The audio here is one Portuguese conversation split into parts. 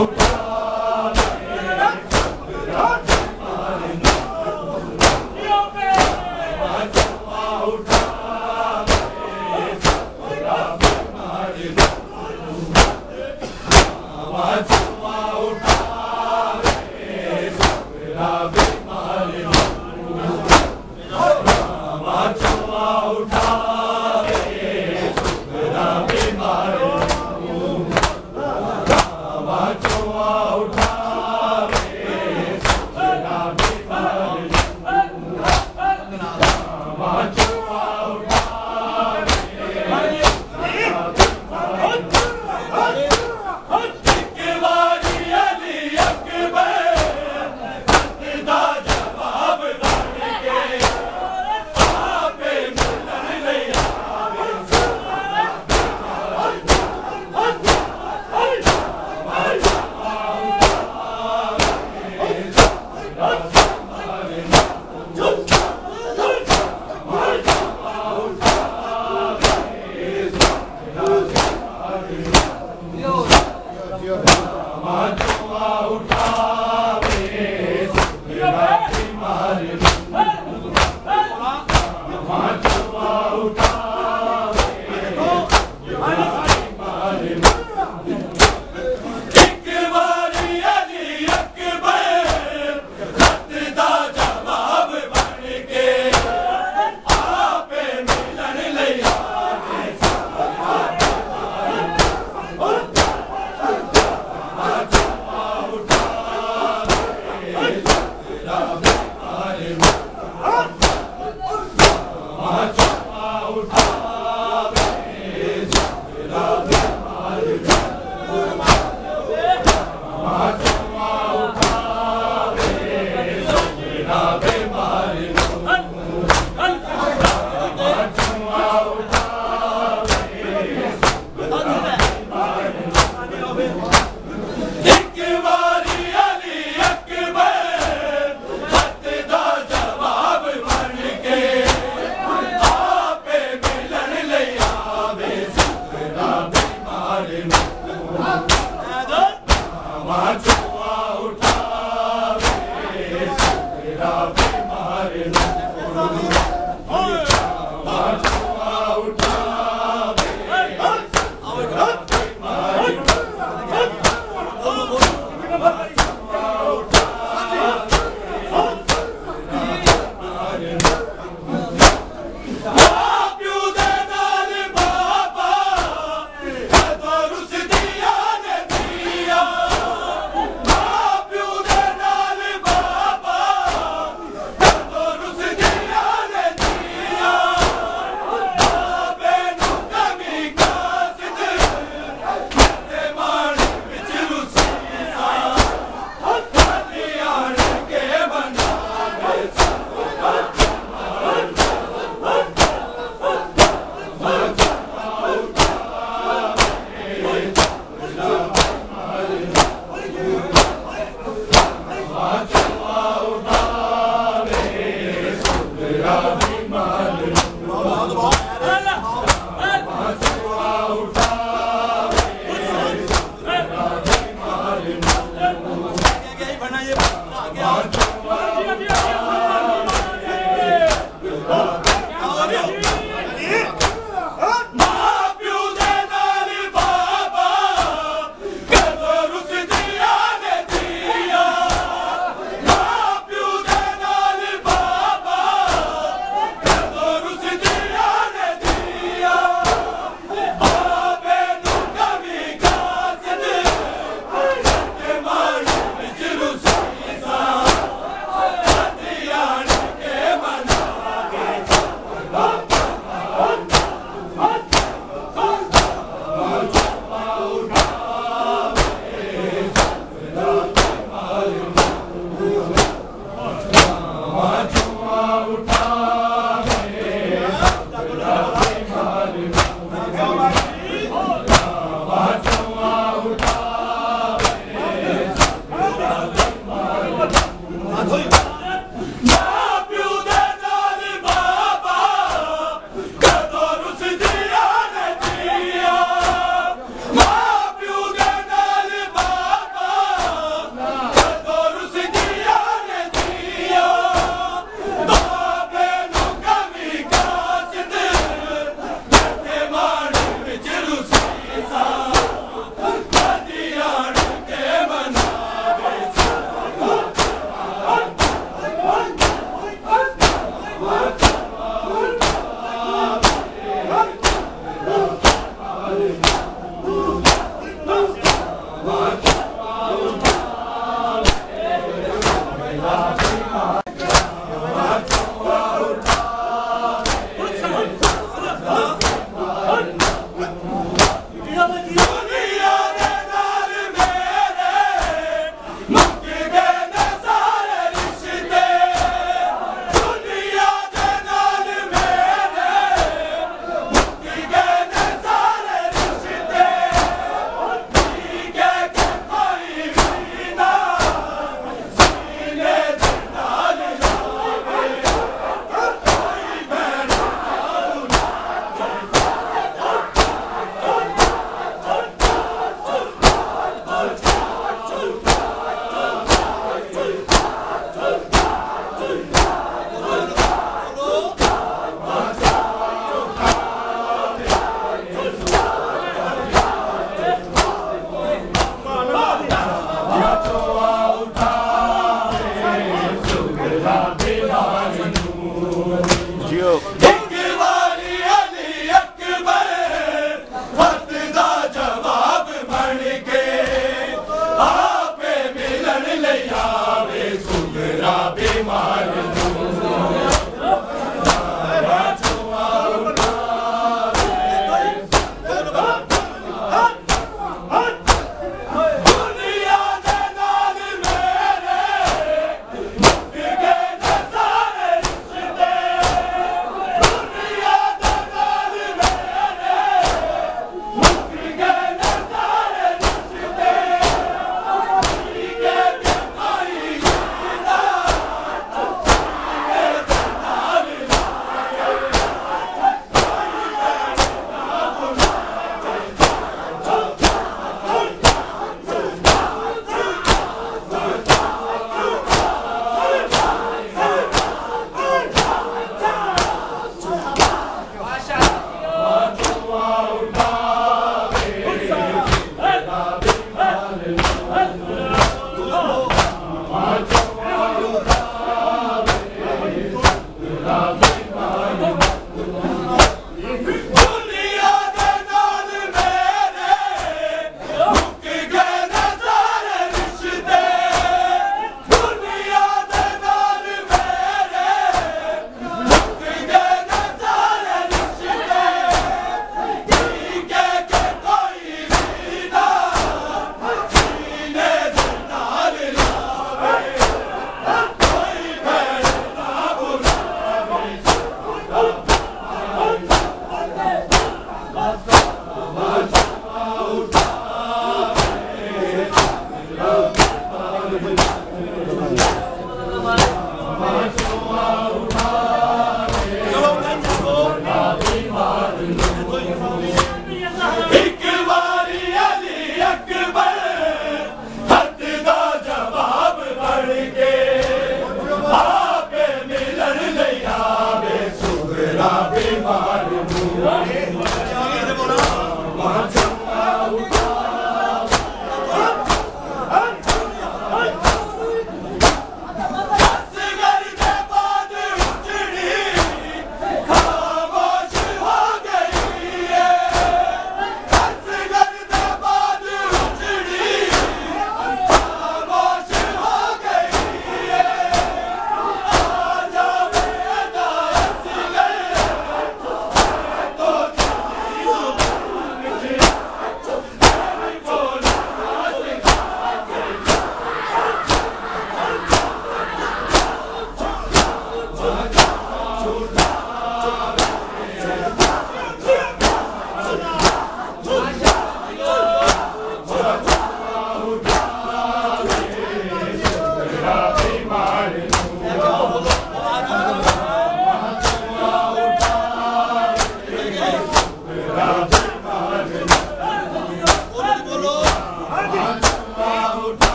Baby,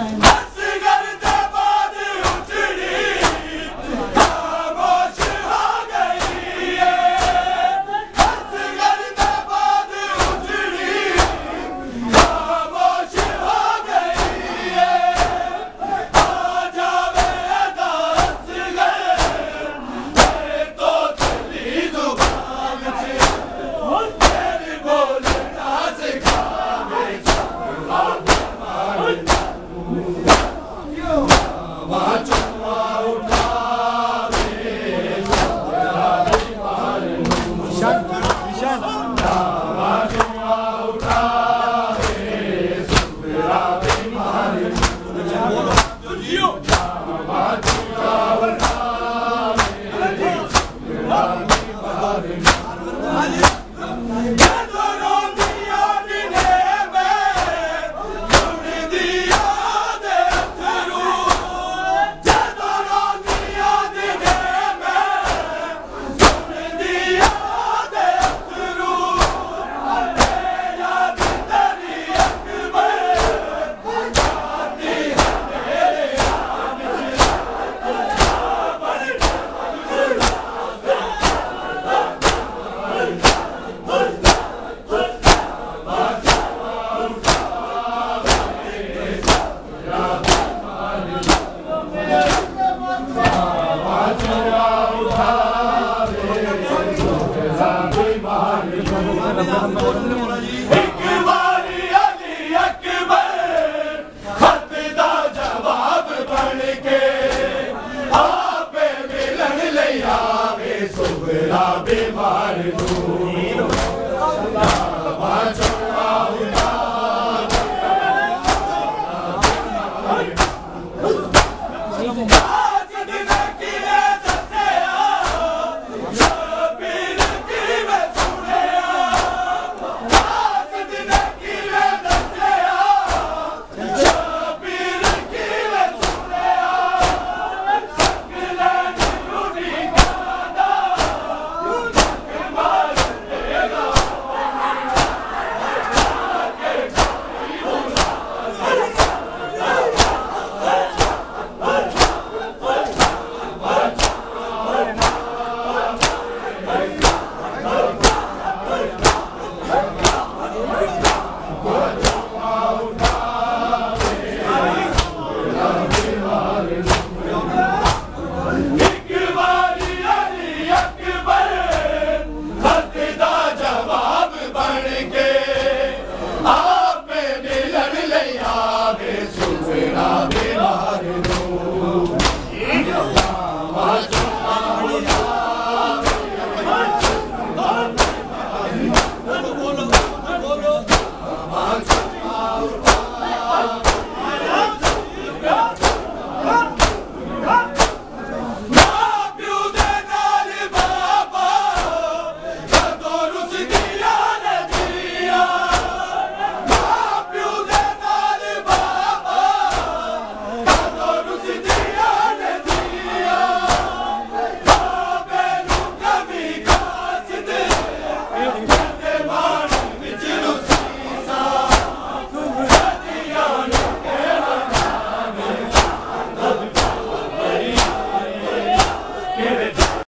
time.